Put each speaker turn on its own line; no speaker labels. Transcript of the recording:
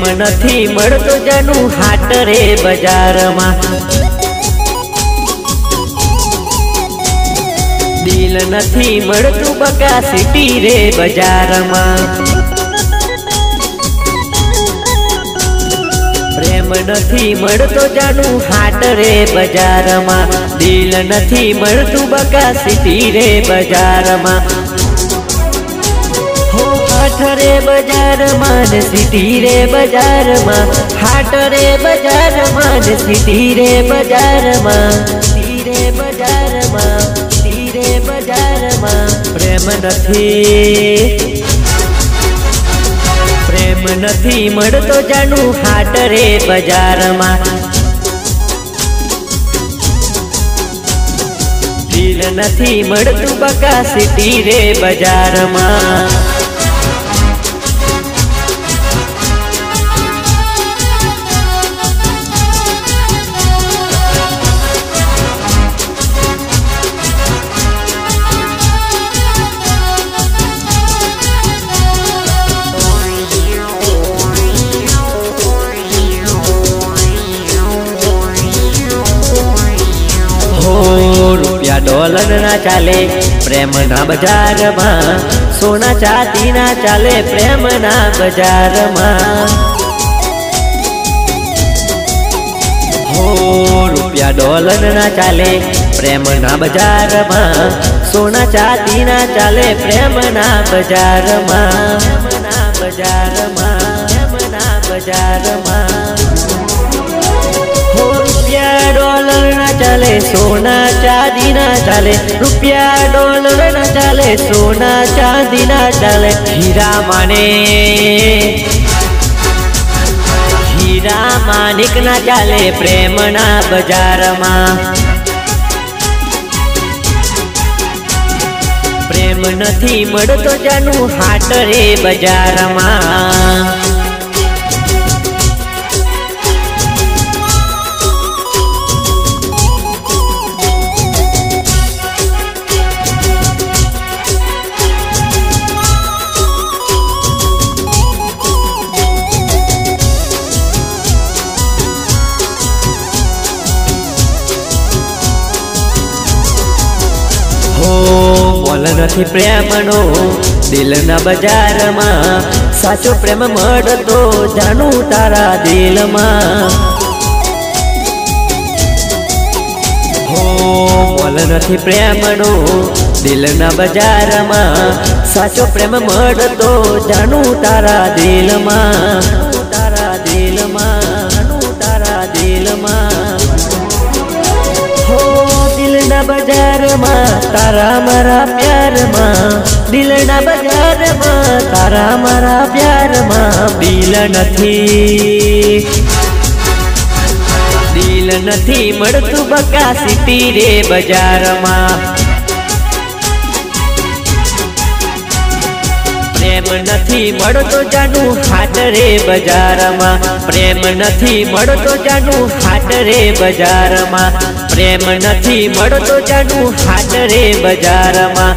નથી મળતો જાનું હાટ રે બજારમાં. દિલ નથી મળતું બકા સિટી રે બજારમાં. પ્રેમ નથી મળતો જાનું હાટ રે બજારમાં. દિલ નથી મળતું બકા સિટી રે બજારમાં. હાટ રે બજારમાં. સિટી રે બજારમાં હાટ રે બજારમાં. સિટી રે બજારમાં ધીરે બજારમાં ધીરે બજારમાં. પ્રેમ નથી. પ્રેમ નથી મળતો જાણું હાટ રે બજારમાં. દિલ નથી મળતું બકા સિટી રે બજારમાં. ડોલર ના ચાલે પ્રેમ ના બજારમાં. સોના ચાતી ના ચાલે પ્રેમ ના બજારમાં રૂપિયા ડોલર ના ચાલે પ્રેમ ના બજારમાં. સોના ચાતી ના ચાલે પ્રેમ ના બજારમાં. બજારમાં બજારમાં. ચાલે, સોના ચાંદી ના ચાલે, રૂપિયા ડોલર ના ચાલે, સોના ચાંદી ના ચાલે, હીરા માને. હીરા માનિક ના ચાલે પ્રેમ ના બજારમાં. પ્રેમ નથી મળતો જાનું હાટ રે બજારમાં. નથી પ્રેમનો. દિલના બજારમાં સાચો પ્રેમ મળતો જાણું તારા દિલમાં. હો મોલ નથી પ્રેમનો. દિલના બજારમાં સાચો પ્રેમ મળતો જાણું તારા દિલમાં. તારા દિલમાં તારા દિલમાં. બજારમાં, તારા મારા પ્યારમાં, દિલના બજારમાં, તારા મારા પ્યારમાં, દિલ નથી. દિલ નથી મળતું બકા સિટી રે બજારમાં. પ્રેમ નથી મળતો જાનું હાટ રે બજારમાં. પ્રેમ નથી મળતો જાનું હાટ રે બજારમાં. પ્રેમ નથી મળતો જાનું હાટ રે બજારમાં.